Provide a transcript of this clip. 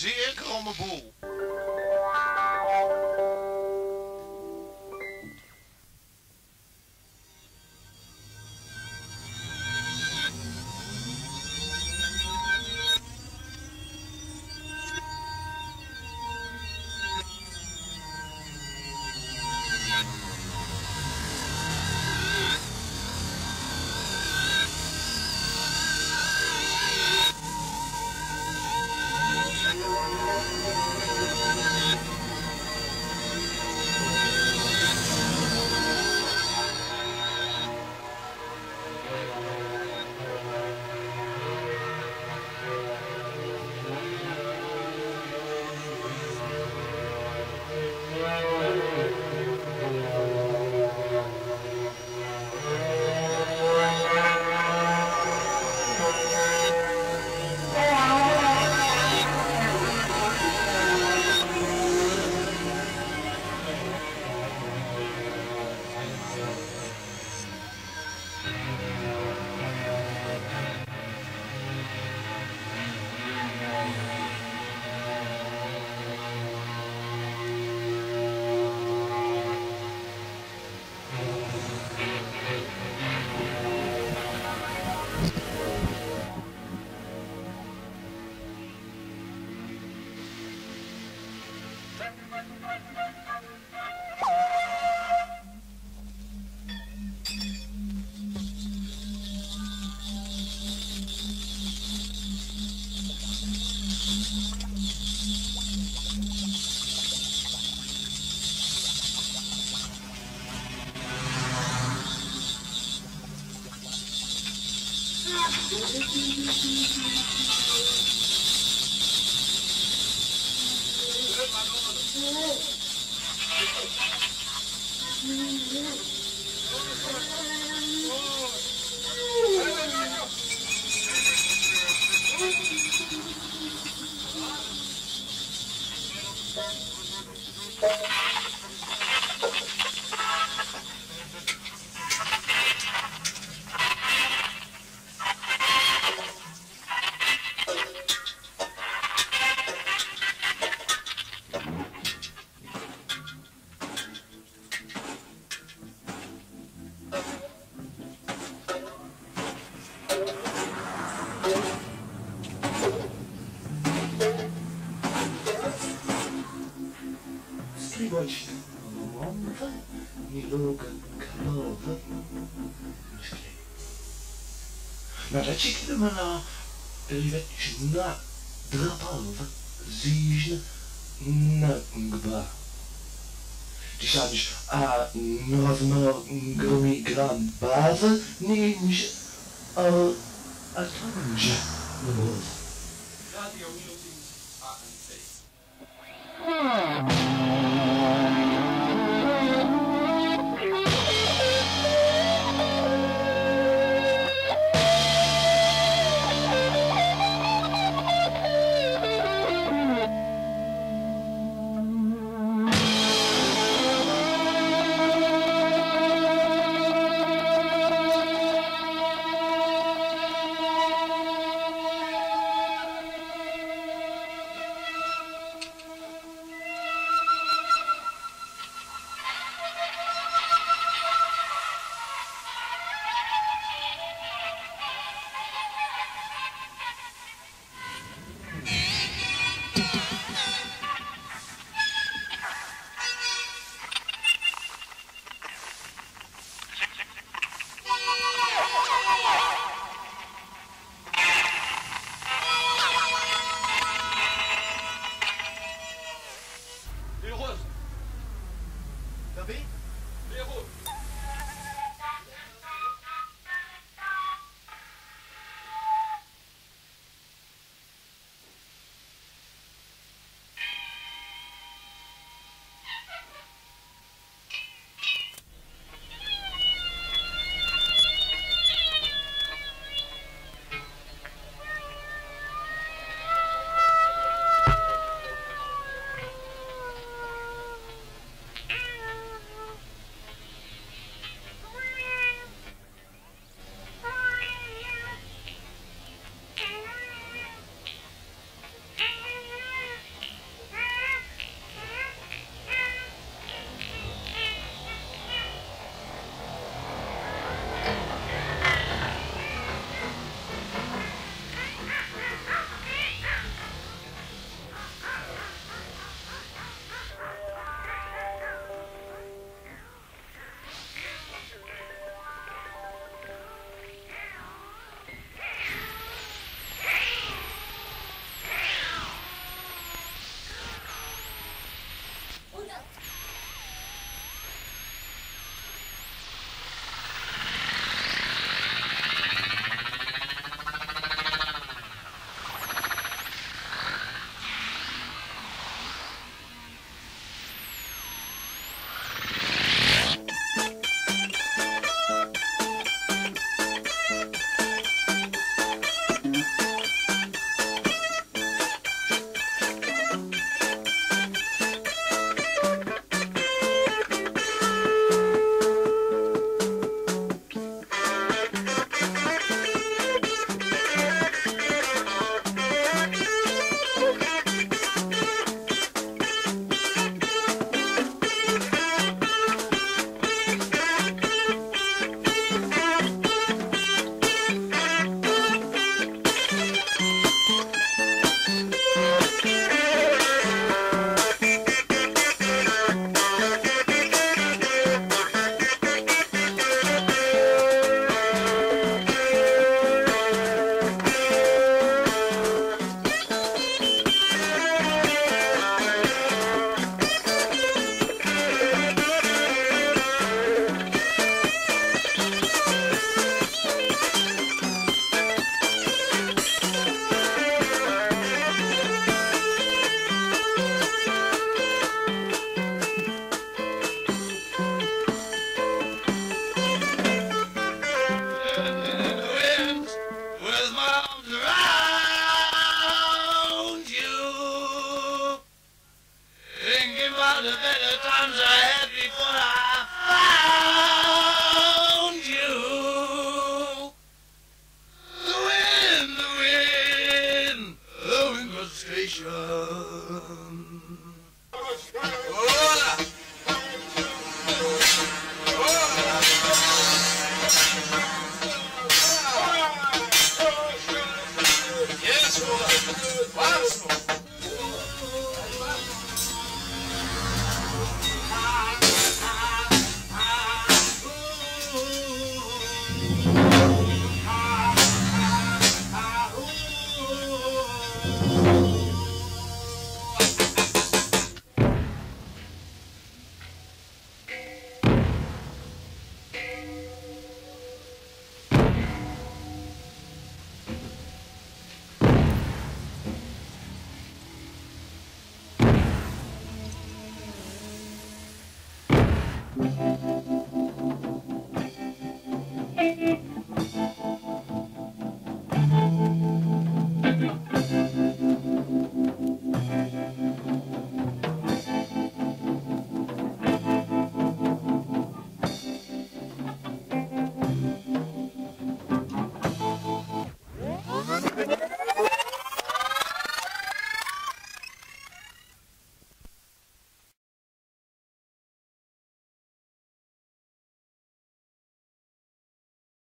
zeer kromme boel. Mm-hmm. Stliwość mąka, ni luga kalowa. Myśli. Na rzeczy, kiedy ma na na drapawa, zижна na gba. Dziesiąć, a nowno gumi gram baza, ninja, a, a tanja, no. Radio Music ANC. Thank yeah, yeah, yeah. Come on.